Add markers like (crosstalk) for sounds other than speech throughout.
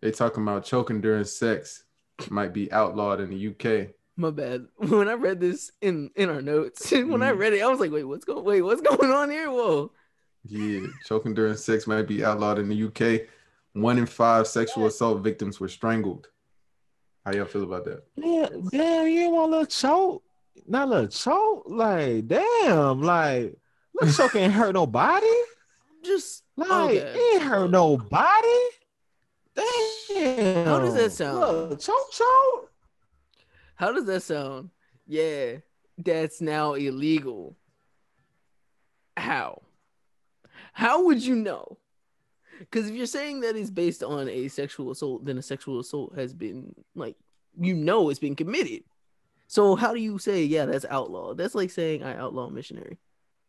They talking about choking during sex might be outlawed in the UK. My bad. (laughs) When I read this in in our notes, (laughs) when I Mhm. read it, I was like, wait, what's going? Wait, what's going on here? Whoa. Yeah, choking during sex might be outlawed in the UK. One in five sexual assault victims were strangled. How y'all feel about that? Yeah, damn, you want a little choke? Not a little choke? Like, damn, like, little choke ain't hurt nobody. (laughs) Just Like, Okay. it ain't hurt nobody. Damn. How does that sound? Little choke, choke. how does that sound? Yeah, that's now illegal. How? How would you know? Because if you're saying that is based on a sexual assault, then a sexual assault has been like you know it's been committed. So how do you say yeah that's outlawed? That's like saying I outlaw missionary.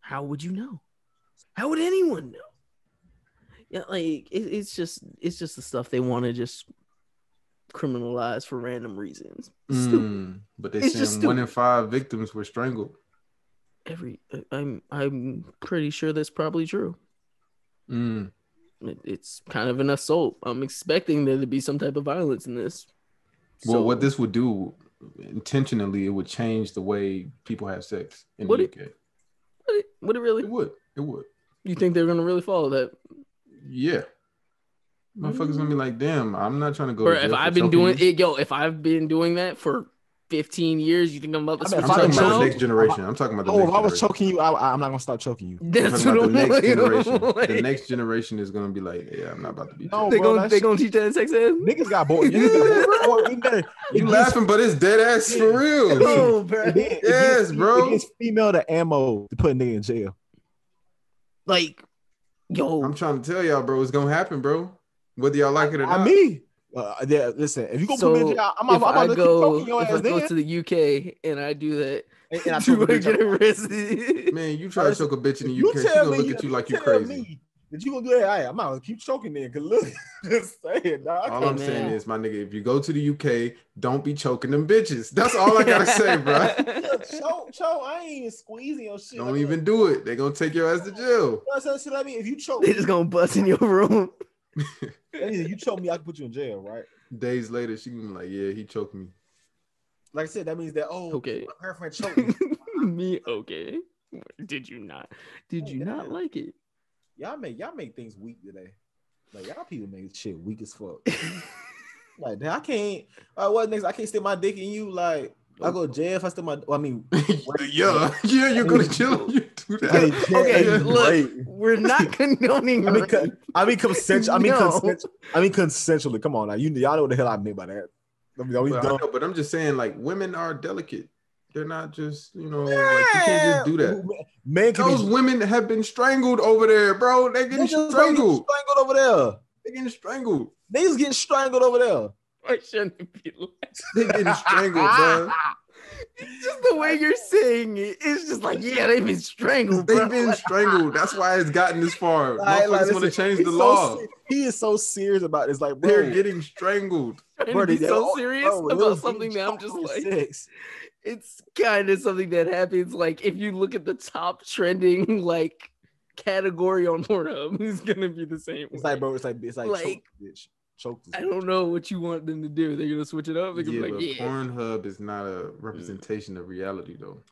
How would you know? How would anyone know? Yeah, like it, it's just it's just the stuff they want to just criminalize for random reasons. Stupid. Mm, but they saying one in five victims were strangled. Every I'm I'm pretty sure that's probably true. Mm, It, it's kind of an assault. I'm expecting there to be some type of violence in this. Well, So- what this would do intentionally, it would change the way people have sex in Would the it? UK. would it, would it really? It would. It would. You think they're gonna really follow that? Yeah. Motherfuckers gonna be mm. like, damn, I'm not trying to go. Or to if I've been doing you." it, yo, if I've been doing that for 15 years, you think I'm about to I mean, switch I'm talking about the next generation. I'm talking about the Oh, next if I was generation. choking you, I, I'm not gonna stop choking you. That's what the I'm next generation. (laughs) like. The next generation is gonna be like, yeah, I'm not about to be. No. They bro, gonna that they shit- gonna teach that in sex ed? Niggas got bored. Niggas got bored. Even better, (laughs) You laughing, but it's dead ass for real. Oh, bro. it it Yes, gets- bro. It gets female to ammo to put a nigga in jail. Like, yo, I'm trying to tell y'all, bro, it's gonna happen, bro. Whether y'all like it or I not. mean, uh, yeah, listen, if you gonna put me in So, jail, I'm, if I'm, I'm I about to go keep choking your if ass I go then. to the UK and I do that, And, and I (laughs) do choke a I bitch get arrested? Man, you try to choke a bitch in the UK, she gonna me, look at you like you tell crazy. me that you gonna do that? I, I'm not gonna keep choking then. Cause look, (laughs) just saying, dog. All I'm saying man. is, my nigga, if you go to the UK, don't be choking them bitches. That's all I gotta say, bro. (laughs) Look, choke, choke. I ain't even squeezing your shit. Don't Like, even do it. They gonna take your ass to jail. look, so- so let me. If you choke, they me, just gonna bust in your room. (laughs) that you choke me, I can put you in jail, right? Days later, she gonna be like, yeah, he choked me. Like I said, that means that oh, Okay. my girlfriend choked me. Me okay? Did you not? Did you not Damn. like it? Y'all make y'all make things weak today. Like y'all people make shit weak as fuck. (laughs) like I can't. Uh, what next? I can't stick my dick in you. Like I go to jail if I stick my. I mean, (laughs) yeah, yeah, you're gonna chill. You do that. Hey, Okay, yeah, look, we're not (laughs) condoning. I mean, con- I mean, consensual. I mean, No. consensual. I mean, consensually. Come on, now you y'all know what the hell I mean by that. I mean, But, I know, but I'm just saying, like, women are delicate. They're not just, you know, like you can't just do that. Man can Those be women have been strangled over there, bro. They're getting Niggas don't get strangled. strangled over there. They're getting strangled. Niggas getting strangled over there. I shouldn't be laughing. They're getting strangled, bro. It's just the way you're saying it. It's just like, yeah, they've been strangled, bro. They've been strangled. That's why it's gotten this far. (laughs) Like, like, want to change the so law. se- he is so serious about this. Like, bro, They're getting strangled. Trying bro, to be they- so serious bro, about something bitch that I'm just like, sex. It's kind of something that happens. Like, if you look at the top trending (laughs) like category on Pornhub, (laughs) it's gonna be the same. It's way. like, bro, it's like, it's like, Like- choke, bitch, choke this. I don't know what you want them to do. They're gonna switch it up. They're Yeah, be but like, yeah, Pornhub is not a representation of reality, though.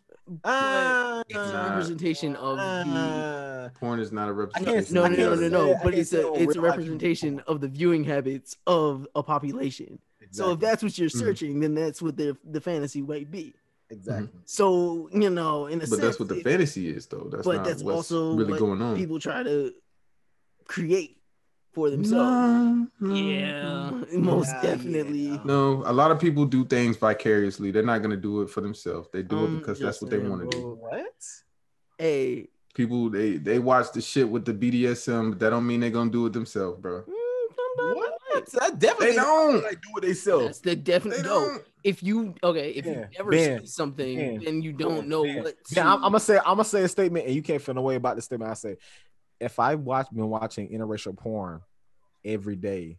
Ah, it's a Nah. representation of the. ah. Porn is not a representation. No, no, no, no, no, say- no. I But it's a it's a real life you- representation of the viewing habits of a population. So if that's what you're Mhm. searching, then that's what the the fantasy might be. exactly. So you know, in a But sense, that's what the it- fantasy is, though. That's but not that's what's also really what going on. people try to create for themselves. Yeah, (laughs) most Yeah, definitely. yeah. No, a lot of people do things vicariously. They're not gonna do it for themselves. They do I'm it because that's what they want to do. What? Hey, People they they watch the shit with the BDSM, but that don't mean they're gonna do it themselves, bro. mm, What? They. That definitely They don't. like do what they sell. That's the definite. They No, don't. if you okay, if Yeah, you ever man, see something, man, then you don't man, know man. what. Yeah, I'm, I'm gonna say I'm gonna say a statement, and you can't feel no way about the statement. I say, if I watch been watching interracial porn every day,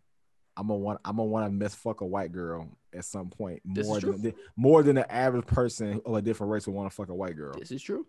I'm gonna want I'm gonna want to miss fuck a white girl at some point This is more true. than more than the average person of a different race would want to fuck a white girl. This is true.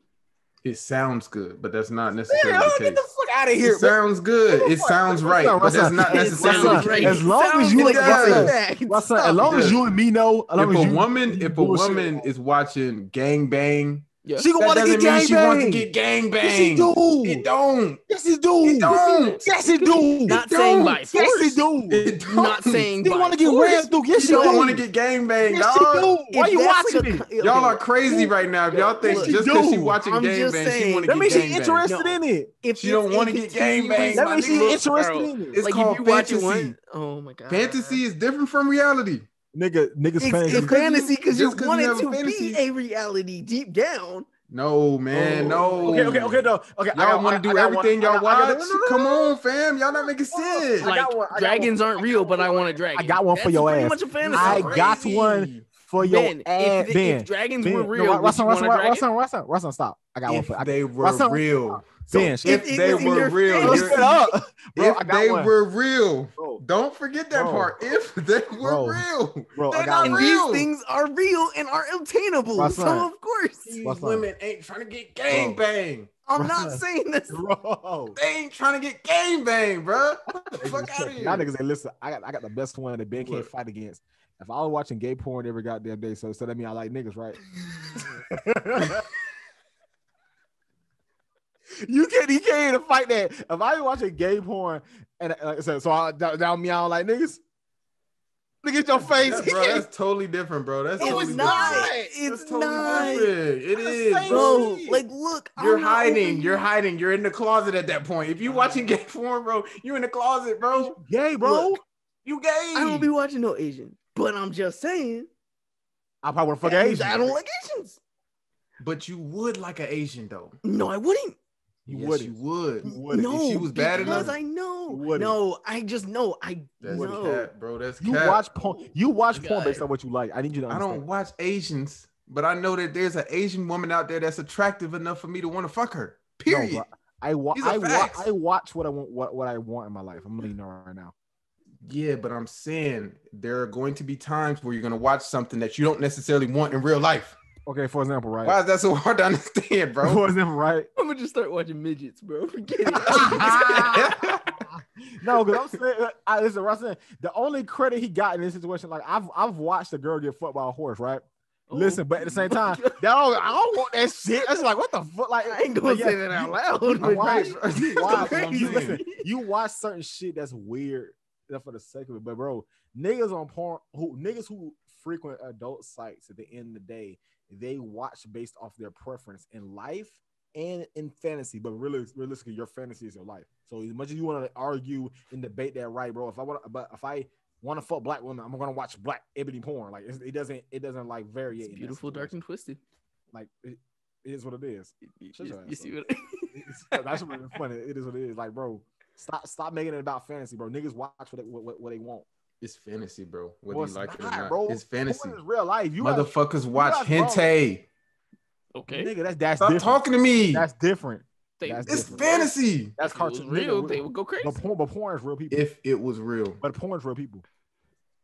It sounds good, but that's not Yeah, necessarily the get case. The fuck out of here. It sounds good. It sounds right, but that's not necessarily right. As long as you- like Russell, a fact. Russell, as long as you and me know, If a woman, if a woman is watching gang bang, Yeah. she gonna want to doesn't get mean gang she wants to bang. get gang Yes, he bang. do. It don't. Yes, he do. It don't. Yes, he do. Not It saying don't. by Yes, force. he do. It don't. Not saying He by want to get force. ran through. Yes, You he don't want to get gang bang, Yes, he dog. do. Why If you that's watching like a- it? Y'all are crazy right now. If y'all think Look, just because she watching I'm gang just bang, she saying. want to That get means she gang bang. interested No. in it. If She don't wanna get gang bang, That means she interested in it. It's called if you watching fantasy. Oh my god, Fantasy is different from reality. Nigga, niggas It's, fantasy. it's fantasy because you Just 'cause you want it to fantasy. be a reality deep down. No, man, Oh. no. Okay, okay, okay, no. Okay, I Y'all got- want to do I everything y'all got- watch? no, no, no, Come on, fam. Y'all not making sense. I Like got one, I got dragons one. aren't real, but I want a dragon. I got one for That's your ass. much a fantasy. I That's got one for your Ben, ass. if, Ben, if dragons Ben, were real, would Russell, you want Russell, a dragon? Russell, Russell, Russell, stop. I got one If for. I, they were Russell, real, Ben, if If they were real, fantasy- Shut up, bro. if they one. were real, Bro, don't forget that Bro. part. If they were Bro. real, bro, they're not and real. these things are real and are obtainable. Russell. So of course, These What's up? women ain't trying to get gang Bro. bang. I'm not saying this. Bro. They ain't trying to get gang bang, bro. Get the fuck out of Y'all niggas, hey, listen, I got, I got the best one that Ben can't fight against. If I was watching gay porn every goddamn day, so so that mean I like niggas, right? (laughs) (laughs) you can't, you can't even fight that. If I be watching gay porn and uh, so, so I, that, that mean I don't like niggas. Look at your face. That- bro, that's totally different, bro. That's It's totally not. different. It's That's totally not. different. It That's the is, same bro. Bro, like, look, You're I'm hiding. You're hiding. You're in the closet at that point. If you watching gay porn, bro, you're in the closet, bro. gay, bro. Look, You gay. I don't be watching no Asian, but I'm just saying. I probably want to fuck Asian. I don't like Asians. But you would like an Asian though. No, I wouldn't. You yes, wouldn't. you would. You wouldn't. No, If she was bad because enough, I know. You. No, I just know. I That's know. cat, bro. That's You cat. watch porn. You watch porn based on what you like. I need you to I don't watch Asians, but I know that there's an Asian woman out there that's attractive enough for me to want to fuck her. Period. bro. I wa- I, wa- I watch what I want what, what I want in my life. I'm letting you know right now. yeah, but I'm saying there are going to be times where you're gonna watch something that you don't necessarily want in real life. Okay, for example, right? Why is that so hard to understand, bro? For example, right? (laughs) I'm gonna just start watching midgets, bro. Forget it. (laughs) no, because I'm saying, I, listen, what I'm saying, the only credit he got in this situation, like I've I've watched a girl get fucked by a horse, right? Oh listen, but at the same time, that don't, I don't want that shit. That's like what the fuck, like I ain't gonna like, yeah, say that out loud. You watch, you watch, you, listen, you watch certain shit that's weird that's for the sake of it. But bro, niggas on porn who niggas who frequent adult sites at the end of the day, they watch based off their preference in life and in fantasy. But really, realistically, your fantasy is your life. So as much as you want to argue and debate that, right, bro? If I want, but if I want to fuck black women, I'm gonna watch black ebony porn. Like it doesn't, it doesn't like vary. It's beautiful, dark, and twisted. like it, it is what it is. You, you- you see what? (laughs) (laughs) That's really funny. It is what it is. Like, bro, stop stop making it about fantasy, bro. Niggas watch what they, what, what they want. It's fantasy, bro. Whether Bro, you it's like it or not, not, bro. it's fantasy. Porn is real life. You guys, Motherfuckers watch guys wrong. hentai. okay. nigga, that's that's Stop different. talking to me. That's different. They- That's it's different. fantasy. That's if cartoon. real. nigga, They would go crazy. But porn, but porn is real people. If it was real, but porn is real people.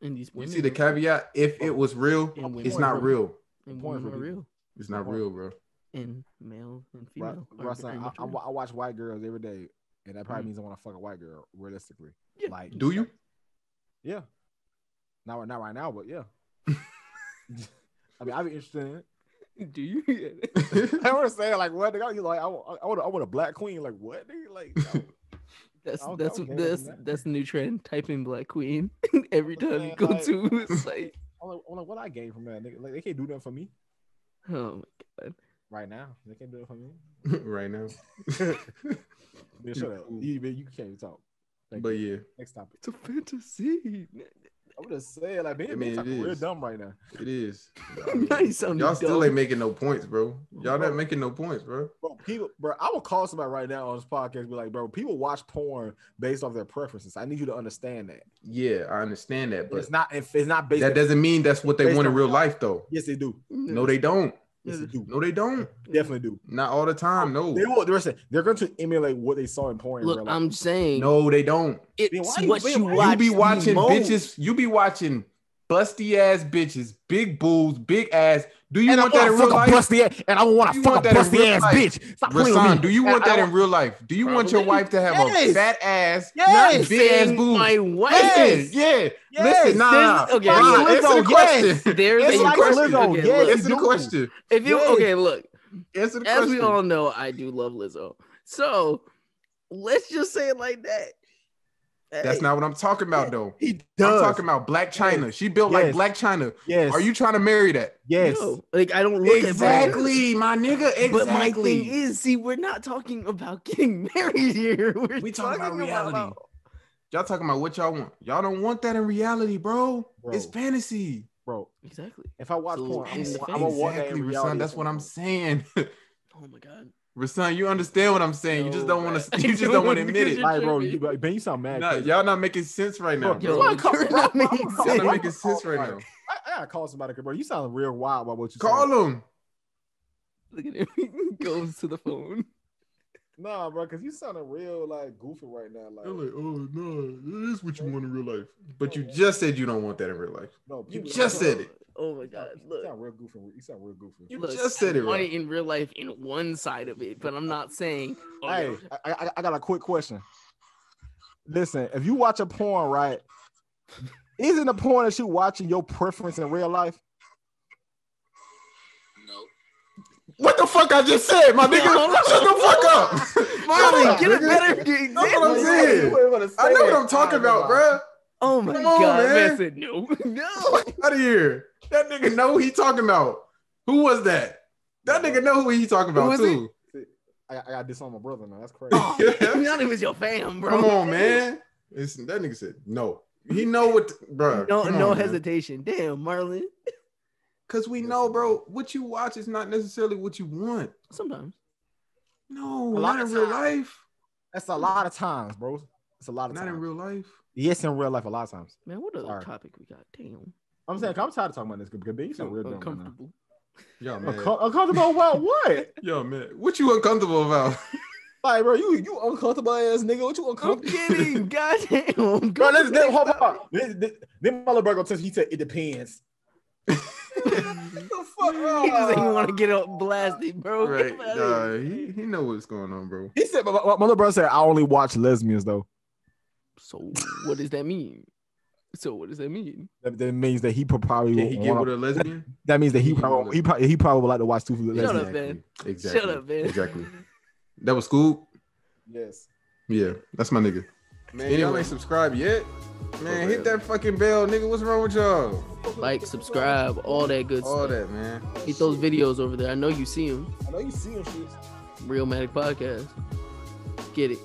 and these you women see the caveat. If it was real, women it's not real. and porn is real. real. It's not real, bro. And male and Right, female. are Russ, I, I. I watch white girls every day, and that probably Mhm. means I want to fuck a white girl. Realistically, Yeah. like, Do you? Yeah, not right- not right now, but yeah. (laughs) I mean, I'd be interested in it. Do you? (laughs) I want to say like what nigga, you like I want, I want, a, I want a black queen like what nigga like (laughs) That's that's I don't care that's that. that's the new trend. Type in Black Queen every time man, you go like- to a site. I'm like, I'm like, what I gain from that like they can't do that for me Oh my god. right now they can't do it for me right now. man, shut up you, you can't even talk Thank But yeah, next topic It's a fantasy. I'm just saying like man, I mean, talking is. dumb right now it is. (laughs) now you sound Y'all still ain't making no points, bro. Y'all Bro. not making no points, bro. bro people bro I will call somebody right now on this podcast be like bro people watch porn based off their preferences I need you to understand that Yeah, I understand that, but it's not if it's not based that doesn't mean that's what they want in real life, though. yes they do No, they don't. Yes they do No, they don't. definitely do Not all the time. No, they will they're saying they're going to emulate what they saw in porn Look, real. I'm saying no, they don't. it's Man, why you- what you why watch. You be watching bitches. You be watching busty ass bitches, big boobs, big ass, Do you and want I that in real fuck a life? busty ass, and I want to fuck want a that busty ass life? bitch. Stop playing with me. do you And want I that in real life? Do you want your Probably. wife to have a fat ass, Yes. not big ass boobs? my wife. Listen, yeah. Yes. Listen, nah, There's- nah. okay, nah, look. answer the oh, Lizzo, yes. question. There's Answer a like question. Lizzo, Okay, yes. look, Answer the question. if you Yes. okay, look, Answer the as we all know, I do love Lizzo. So let's just say it like that. That's not what I'm talking about, though. He I'm does. talking about Blac Chyna. She built like Blac Chyna. yes. Are you trying to marry that? Yes. no, like I don't look at Exactly, my nigga. Exactly. But my thing is, see, we're not talking about getting (laughs) married here. We're We talking about talking reality. y'all talking about what y'all want. Y'all don't want that in reality, bro. Bro. It's fantasy. bro. Exactly. If I watch So, porn, I'm, in the gonna- I'm gonna want that Exactly, in Rasan. reality. That's what I'm saying. (laughs) Oh my god. Rasan, you understand what I'm saying. you just don't want to. (laughs) You just don't want to (laughs) admit it. You're Like, bro, you, Ben, you sound mad. Nah, y'all not making sense right now, Bro, bro. Yo, Yo, you're bro, not bro, making bro, Y'all sense. not making sense right now. I, I gotta call somebody, bro. You sound real wild about what you Call saying. him. Look at him. (laughs) He goes to the phone. Nah, bro, because you sounding real like goofy right now. Like, They're like, oh no, it is what you want in real life. But you just said you don't want that in real life. no, You just said it. Oh my god. You Look. sound real goofy. You sound real goofy. You Look, just said it want right. in real life in one side of it, but I'm not saying. Oh, Hey, I, I, I got a quick question. Listen, if you watch a porn, right? Isn't the porn that you watching your preference in real life? What the fuck I just said, my nigga? Shut the fuck up. Marlon, get a nigga. better That's what I'm saying. I know what I'm talking about, bruh. Oh my Come on, god, man. man said no, (laughs) no. Out of here. That nigga know who he talking about. Who was that? That nigga know who he talking about too. I, I got this on my brother now. That's (laughs) crazy. Oh, not even your fam, bro. Come on, man. It's, that nigga said no. He know what, bro. No, no hesitation. Damn, Marlon. (laughs) Cause we know, bro. What you watch is not necessarily what you want. Sometimes. No, A lot not in of real times. life. That's a lot of times, bro. It's a lot of Not times. in real life. Yes, in real life, a lot of times. Man, what other Sorry. topic we got? Damn. I'm saying, I'm tired of talking about this because Ben, you sound real dumb right now. uncomfortable. Yo, man. Uncom- uncomfortable about what? (laughs) Yo, man. What you uncomfortable about? Like, bro, you you uncomfortable ass nigga. What you uncomfortable? I'm uncomfortable? kidding. (laughs) Goddamn. Bro, let's (laughs) then hold on. Then then- then my little brother says he said it depends. The fuck, He just ain't want to get up blasted, bro. right. Get Nah, he, he know what's going on, bro. He said, my, my, my little brother said, I only watch lesbians though. So what does that mean? So what does that mean? That, that means that he probably Can he get wanna- with a lesbian? (laughs) that means that he he probably he probably, he probably would like to watch two lesbians. Shut up, man. Exactly. Shut up, man. Exactly. That was cool. Yes. Yeah, that's my nigga. Man, y'all ain't subscribed yet. Man, hit that fucking bell, nigga. What's wrong with y'all? Like, subscribe, all that good All stuff. All that, man. Hit those videos over there. I know you see them. I know you see him shit. Realmatic Podcast. Get it.